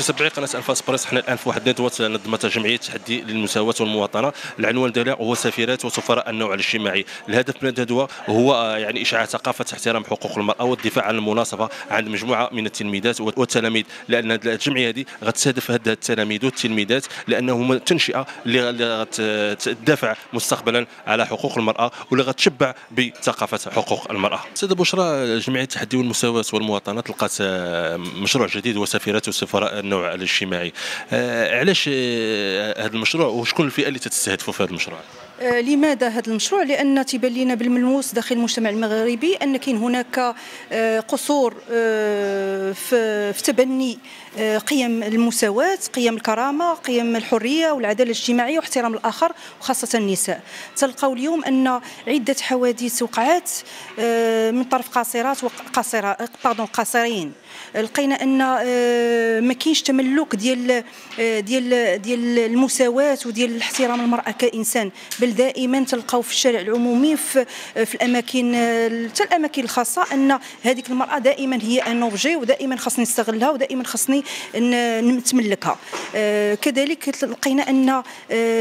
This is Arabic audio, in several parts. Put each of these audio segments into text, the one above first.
متتبعي قناه الفا اسبريس حنا الآن في واحد الندوه نظمتها جمعيه تحدي للمساواة والمواطنة. العنوان ديالها هو سفيرات وسفراء النوع الاجتماعي. الهدف من الندوه هو آه، يعني إشعاع ثقافة احترام حقوق المرأة والدفاع عن المناصفة عند مجموعة من التلميذات والتلاميذ. لأن الجمعية هذه غتستهدف هذه التلاميذ والتلميذات لأنه تنشئة اللي غتدافع مستقبلا على حقوق المرأة واللي غتشبع بثقافة حقوق المرأة. سيدة بشرى جمعية التحدي والمساواة والمواطنة تلقات آه، مشروع جديد هو سفيرات وسفراء النوع الاجتماعي. آه، علاش هذا المشروع وشكون الفئة اللي تستهدفوا في هذا المشروع؟ آه، لماذا هذا المشروع لأن تيبان لنا بالملموس داخل المجتمع المغربي أن كاين هناك آه، قصور آه، في تبني قيم المساواة قيم الكرامة قيم الحرية والعدالة الاجتماعية واحترام الآخر وخاصة النساء تلقاو اليوم أن عدة حوادث وقعات من طرف قاصرات وقاصرة قاصرين لقينا أن ما كاينش تملك ديال ديال ديال المساواة وديال احترام المرأة كإنسان بل دائما تلقاو في الشارع العمومي في, في الأماكن حتى الأماكن الخاصة أن هذيك المرأة دائما هي أن اوبجي ودائما خاصني نستغلها ودائما خاصني نتملكها. آه، كذلك لقينا أن آه،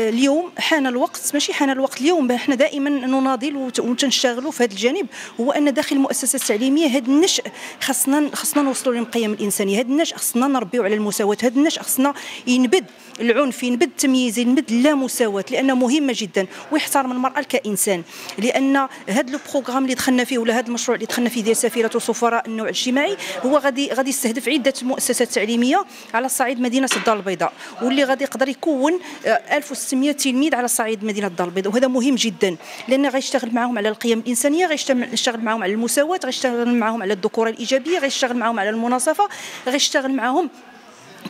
اليوم حان الوقت ماشي حان الوقت اليوم إحنا دائما نناضل وتنشتغلوا في هذا الجانب هو أن داخل المؤسسات التعليمية هذا النشء خاصنا خاصنا نوصلوا للقيم الإنسانية. هذا النشء خاصنا نربيو على المساواة. هذا النشء خاصنا ينبذ العنف ينبذ التمييز ينبذ اللامساواه لانها مهمه جدا ويحترم المرأة كانسان لأن هذا لو بروغرام اللي دخلنا فيه ولا هذا المشروع اللي دخلنا فيه ديال سفيرة وسفراء النوع الاجتماعي هو غادي غادي يستهدف عدة مؤسسات تعليمية على صعيد مدينة الدار البيضاء واللي غادي يقدر يكون 1600 تلميذ على صعيد مدينة الدار البيضاء. وهذا مهم جدا لأن غيشتغل معهم على القيم الإنسانية غيشتغل معهم على المساواة غيشتغل معهم على الذكورة الإيجابية غيشتغل معهم على المناصفة غيشتغل معهم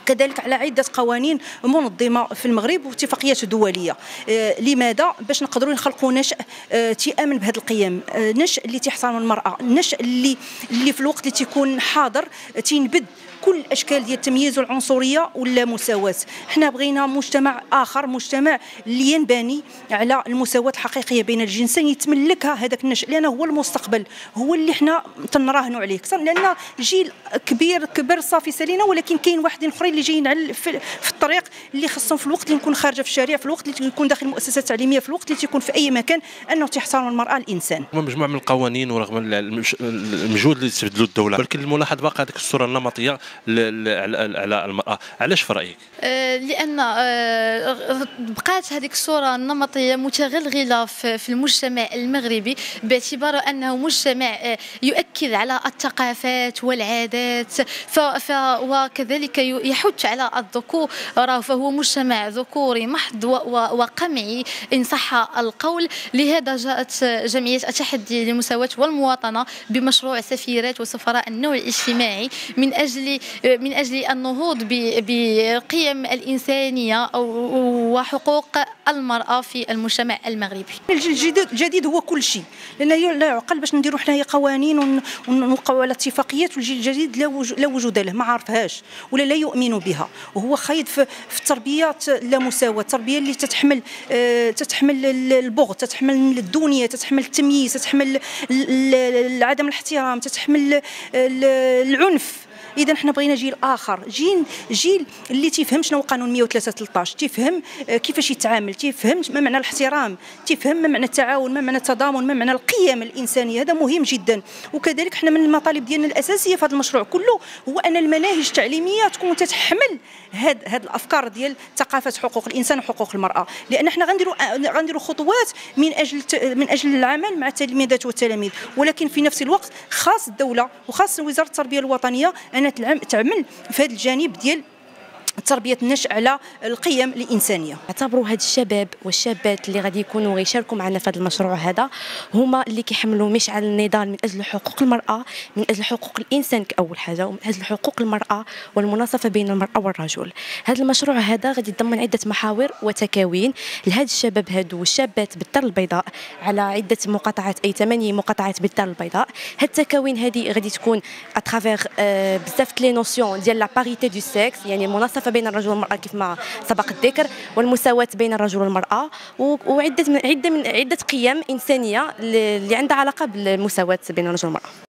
كذلك على عدة قوانين منظمة في المغرب واتفاقيات دولية. آه لماذا؟ باش نقدروا نخلقوا نشء آه تيامن بهذه القيم. آه نشء اللي تحترم المرأة نشء اللي اللي في الوقت اللي تيكون حاضر تينبذ كل الاشكال ديال التمييز والعنصرية ولا مساواة. حنا بغينا مجتمع آخر مجتمع اللي ينبني على المساواة الحقيقية بين الجنسين يتملكها هذاك النشء لأنه هو المستقبل هو اللي حنا تنراهنوا عليه. لأن جيل كبير كبر صافي سالينا ولكن كاين واحدين أخرين اللي جايين في, في الطريق اللي خصهم في الوقت اللي نكون خارجة في الشارع في الوقت اللي يكون داخل المؤسسات التعليميه في الوقت اللي تيكون في أي مكان أنه تحترم المرأة الإنسان. مجموعة من القوانين ورغم المجهود اللي تبذلوا الدولة. ولكن الملاحظ باقي هذيك الصورة النمطية على المرأة. علاش في رأيك؟ آه، لأن آه، بقات هذيك الصورة النمطية متغلغلة في المجتمع المغربي باعتبار أنه مجتمع آه، يؤكد على الثقافات والعادات وكذلك يحث على الذكور. فهو مجتمع ذكوري محض وقمعي إن صح القول. لهذا جاءت جمعية التحدي للمساواة والمواطنة بمشروع سفيرات وسفراء النوع الاجتماعي من أجل من أجل النهوض بقيم الإنسانية وحقوق المرأة في المجتمع المغربي. الجيل الجديد هو كل شيء لأن لا يعقل باش نديروا حنايا قوانين ونوقعوا على اتفاقيات والجيل الجديد لا وجود له ما عارفهاش ولا لا يؤمن بها وهو خايض في, في التربية اللامساواه التربية اللي تتحمل آه تتحمل البغض تتحمل الدنيا تتحمل التمييز تتحمل عدم الاحترام تتحمل العنف إذا حنا بغينا جيل آخر. جيل جيل اللي تيفهم شنو قانون 103 13 تيفهم آه، كيفاش يتعامل. تيفهم ما معنى الاحترام. تيفهم ما معنى التعاون. ما معنى التضامن. ما معنى القيم الإنسانية. هذا مهم جدا. وكذلك حنا من المطالب ديالنا الأساسية في هذا المشروع كله هو أن المناهج التعليمية تكون تتحمل هاد هاد الأفكار ديال ثقافة حقوق الإنسان وحقوق المرأة. لأن حنا غنديروا غنديروا خطوات من أجل من أجل العمل مع التلميذات والتلاميذ. ولكن في نفس الوقت خاص الدولة وخاص وزارة التربية الوطنية ان تعمل في هذا الجانب ديال تربية النشء على القيم الإنسانية. اعتبروا هاد الشباب والشابات اللي غادي يكونوا غيشاركوا معنا في هذا المشروع هذا هما اللي كيحملوا مشعل النضال من أجل حقوق المرأة من أجل حقوق الإنسان كأول حاجة ومن أجل حقوق المرأة والمناصفة بين المرأة والرجل. هذا المشروع هذا غادي يتضمن عدة محاور وتكاوين لهاد الشباب هادو والشابات بالدار البيضاء على عدة مقاطعات أي ثمانية مقاطعات بالدار البيضاء. هاد التكاوين هذه غادي تكون à travers آه بزاف les notions ديال la parité de sexe يعني المناصفه المساواة بين الرجل والمرأة كيف ما سبق الذكر والمساواة بين الرجل والمرأة وعدة من عدة من عدة قيم إنسانية اللي عندها علاقة بالمساواة بين الرجل والمرأة.